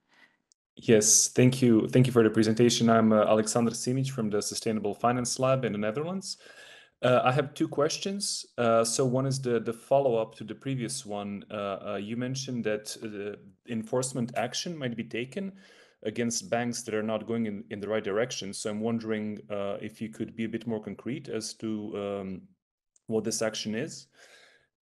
Yes, thank you. Thank you for the presentation. I'm uh, Alexander Simic from the Sustainable Finance Lab in the Netherlands. Uh, I have two questions. Uh, so one is the, the follow-up to the previous one. Uh, uh, you mentioned that uh, enforcement action might be taken against banks that are not going in, in the right direction. So I'm wondering uh, if you could be a bit more concrete as to um, what this action is.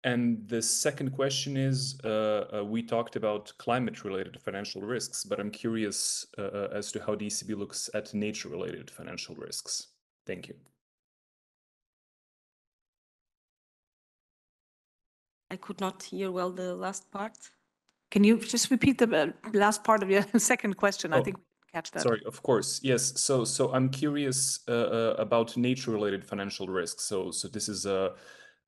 And the second question is, uh, uh, we talked about climate-related financial risks, but I'm curious uh, uh, as to how the ECB looks at nature-related financial risks. Thank you. I could not hear well the last part. Can you just repeat the uh, last part of your second question? I Oh, think we didn't catch that. Sorry, of course. Yes. So, so I'm curious uh, uh, about nature-related financial risks. So, so this is a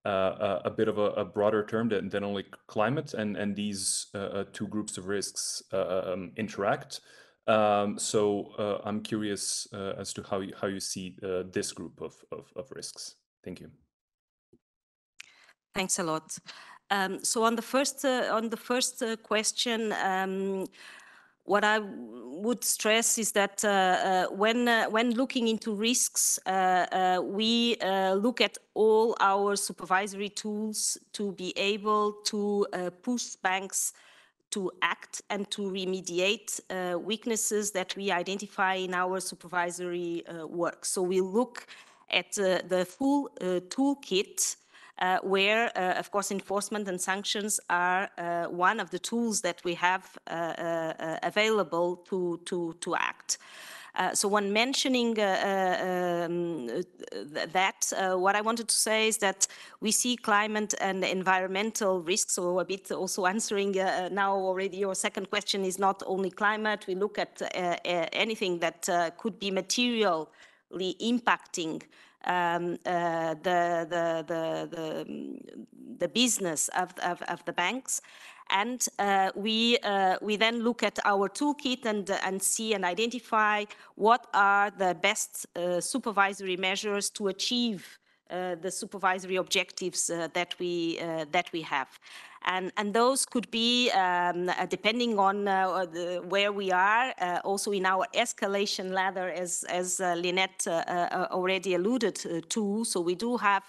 a, a bit of a, a broader term than, than only climate, and and these uh, uh, two groups of risks uh, um, interact. Um, so, uh, I'm curious uh, as to how you, how you see uh, this group of, of of risks. Thank you. Thanks a lot. Um, so on the first uh, on the first uh, question, um, what I would stress is that uh, uh, when uh, when looking into risks, uh, we look at all our supervisory tools to be able to push banks to act and to remediate weaknesses that we identify in our supervisory work. So we look at the full toolkit uh, where, uh, of course, enforcement and sanctions are uh, one of the tools that we have uh, uh, available to, to, to act. Uh, so when mentioning um, that, what I wanted to say is that we see climate and environmental risks, so a bit also answering now already your second question is not only climate, we look at anything that could be materially impacting um, uh, the, the, the, the, the, business of, of, of the banks. And uh, we, uh, we then look at our toolkit and, and see and identify what are the best uh, supervisory measures to achieve the supervisory objectives uh, that we uh, that we have. And, and those could be, um, uh, depending on uh, the, where we are, uh, also in our escalation ladder, as, as Linette already alluded to. So we do have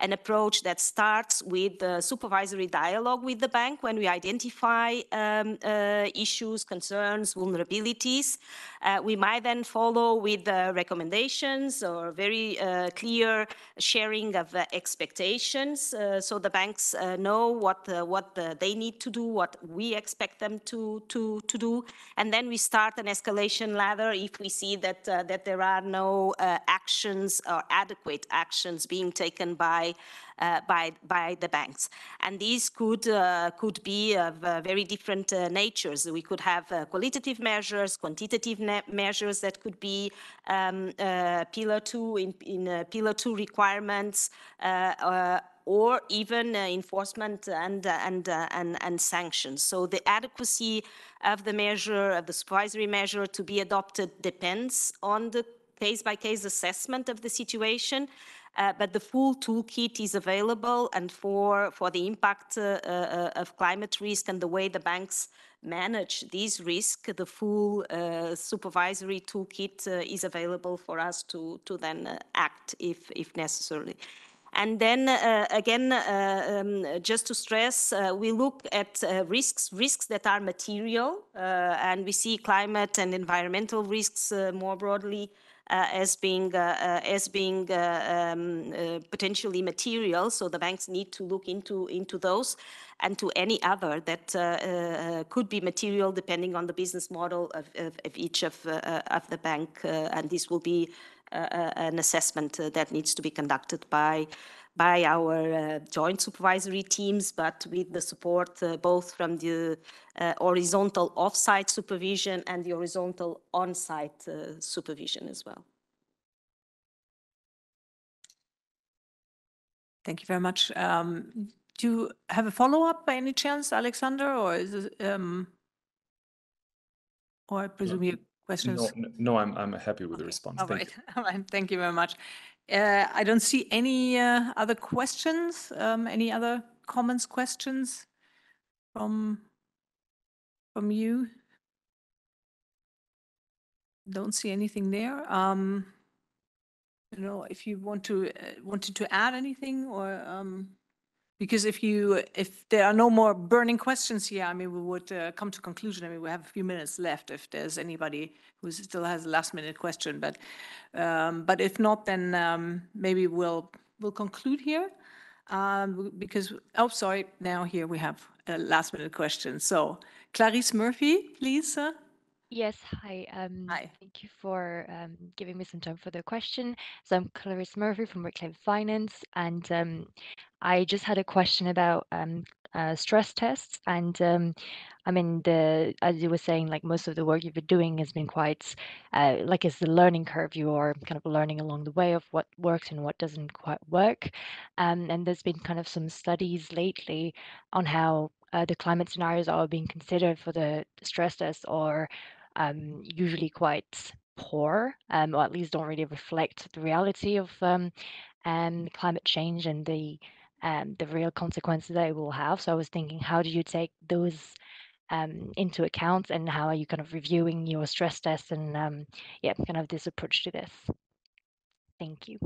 an approach that starts with the supervisory dialogue with the bank when we identify um, uh, issues, concerns, vulnerabilities. Uh, we might then follow with uh, recommendations or very clear sharing of expectations so the banks know what what the, they need to do, what we expect them to, to, to do. And then we start an escalation ladder if we see that, uh, that there are no uh, actions or adequate actions being taken by uh, by by the banks. And these could uh, could be of uh, very different uh, natures. We could have qualitative measures, quantitative measures that could be um, pillar two in, in pillar two requirements or even uh, enforcement and, uh, and, uh, and, and sanctions. So the adequacy of the measure, of the supervisory measure to be adopted depends on the case-by-case -case assessment of the situation. Uh, but the full toolkit is available and for, for the impact uh, uh, of climate risk and the way the banks manage these risks, the full supervisory toolkit is available for us to, to then act if, if necessary. And then uh, again, uh, um, just to stress, uh, we look at uh, risks, risks that are material, uh, and we see climate and environmental risks uh, more broadly Uh, as being uh, uh, as being um, potentially material. So the banks need to look into into those and to any other that could be material depending on the business model of, of, of each of of the bank, and this will be an assessment uh, that needs to be conducted by by our uh, joint supervisory teams, but with the support uh, both from the uh, horizontal off-site supervision and the horizontal on-site uh, supervision as well. Thank you very much. Um, do you have a follow-up by any chance, Alexander, or is it, um, or I presume your questions? No, no, I'm, I'm happy with the response. All Thank right, you. all right, thank you very much. Uh, I don't see any uh, other questions, um, any other comments, questions from, from you? Don't see anything there. Um, don't know if you want to, uh, wanted to add anything or, um, because if you, if there are no more burning questions here, I mean, we would uh, come to conclusion. I mean, we have a few minutes left if there's anybody who still has a last minute question, but, um, but if not, then um, maybe we'll, we'll conclude here. Um, because, oh, sorry, now here we have a last minute question. So Clarice Murphy, please. Uh, Yes, hi. Um, Hi. Thank you for um, giving me some time for the question. So I'm Clarice Murphy from Reclaim Finance, and um, I just had a question about um, uh, stress tests. And um, I mean, the as you were saying, like most of the work you've been doing has been quite uh, like it's the learning curve. You are kind of learning along the way of what works and what doesn't quite work. Um, and there's been kind of some studies lately on how uh, the climate scenarios are being considered for the stress test or um, usually quite poor, um, or at least don't really reflect the reality of um, um, climate change and the um, the real consequences that it will have. So I was thinking, how do you take those um, into account and how are you kind of reviewing your stress tests and um, yeah, kind of this approach to this? Thank you.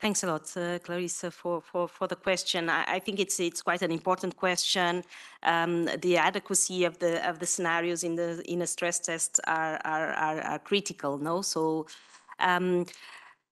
Thanks a lot, uh, Clarissa, for, for, for the question. I, I think it's it's quite an important question. Um, the adequacy of the of the scenarios in the in a stress test are are, are, are critical. No, so um,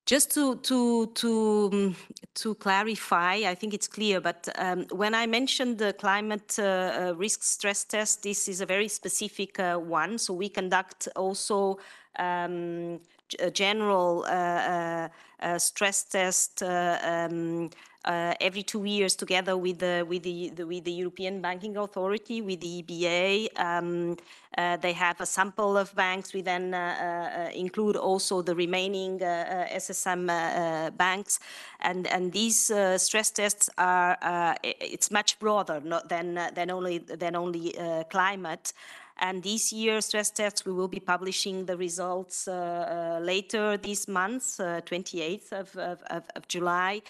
just to to to to clarify, I think it's clear. But um, when I mentioned the climate uh, uh, risk stress test, this is a very specific uh, one. So we conduct also um, a general uh, uh, uh, stress test uh, um, uh, every two years together with the with the, the, with the European Banking Authority, with the EBA. Um, uh, they have a sample of banks. We then include also the remaining SSM banks, and and these stress tests are it's much broader not than than only than only climate. And this year stress tests, we will be publishing the results uh, uh, later this month, 28th uh, of, of, of, July.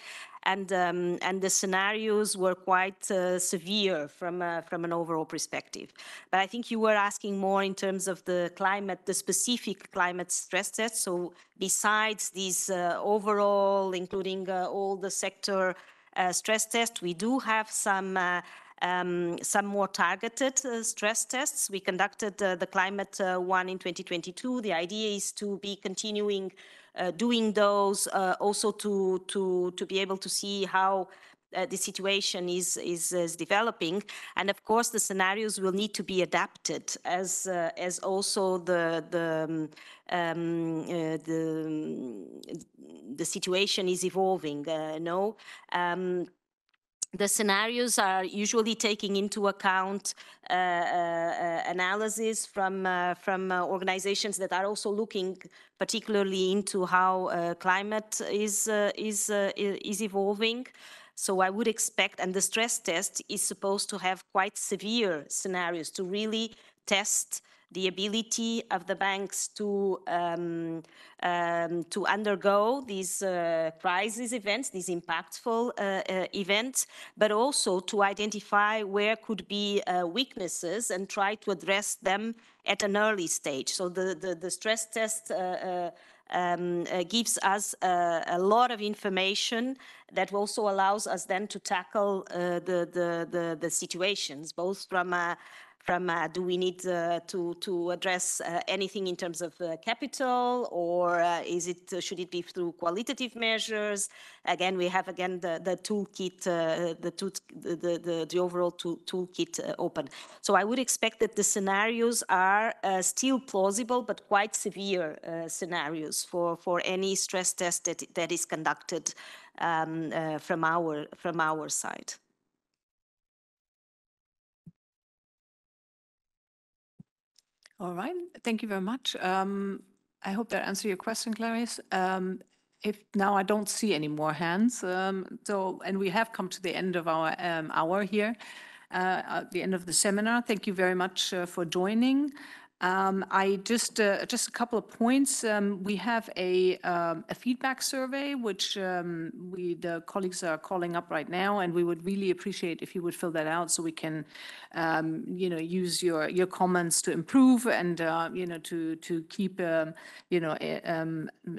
And, um, and the scenarios were quite uh, severe from, uh, from an overall perspective. But I think you were asking more in terms of the climate, the specific climate stress test. So besides these uh, overall, including all the sector stress tests, we do have some um, some more targeted uh, stress tests. We conducted uh, the climate uh, one in 2022. The idea is to be continuing uh, doing those uh, also to, to, to be able to see how uh, the situation is, is, is developing. And of course, the scenarios will need to be adapted as, as also the, the, um, um the, the situation is evolving. no? Um, the scenarios are usually taking into account uh, uh, uh analysis from uh, from uh, organizations that are also looking particularly into how uh, climate is is is evolving. So I would expect, and the stress test is supposed to have quite severe scenarios to really test the ability of the banks to um, um, to undergo these uh, crisis events, these impactful uh, uh, events, but also to identify where could be uh, weaknesses and try to address them at an early stage. So the, the, the stress test uh, um, uh, gives us uh, a lot of information that also allows us then to tackle uh, the, the, the, the, situations, both from a, from uh, do we need uh, to to address uh, anything in terms of capital? Or is it should it be through qualitative measures? Again we have again the the toolkit the, the, the the overall tool, toolkit open. So i would expect that the scenarios are still plausible but quite severe scenarios for for any stress test that that is conducted um, from our from our side All right, thank you very much. Um, I hope that answered your question, Clarice. Um, if now I don't see any more hands, um, so and we have come to the end of our um, hour here, uh, at the end of the seminar. Thank you very much uh, for joining. Um, I just uh, just a couple of points. Um, we have a um, a feedback survey which um, we the colleagues are calling up right now, and we would really appreciate if you would fill that out so we can, um, you know, use your your comments to improve and uh, you know to to keep um, you know eh,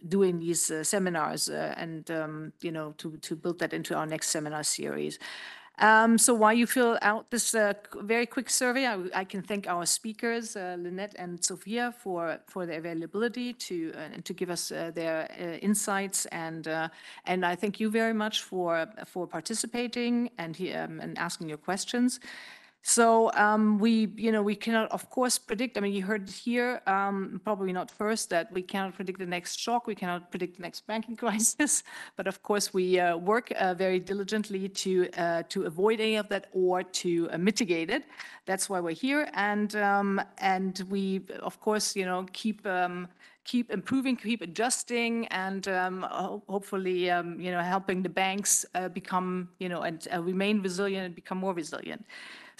doing these uh, seminars uh, and you know to to build that into our next seminar series. Um, so while you fill out this uh, very quick survey, I, I, can thank our speakers, uh, Linette and Sofia, for for their availability to uh, and to give us uh, their uh, insights and uh, and I thank you very much for for participating and um, and asking your questions. So um, we, you know, we cannot, of course, predict. I mean, you heard here, um, probably not first, that we cannot predict the next shock. We cannot predict the next banking crisis. But of course, we uh, work uh, very diligently to uh, to avoid any of that or to uh, mitigate it. That's why we're here, and um, and we, of course, you know, keep. Um, keep improving, keep adjusting, and um, ho hopefully, um, you know, helping the banks uh, become, you know, and uh, remain resilient and become more resilient.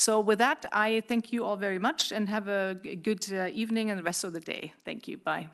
So with that, I thank you all very much and have a good uh, evening and the rest of the day. Thank you. Bye.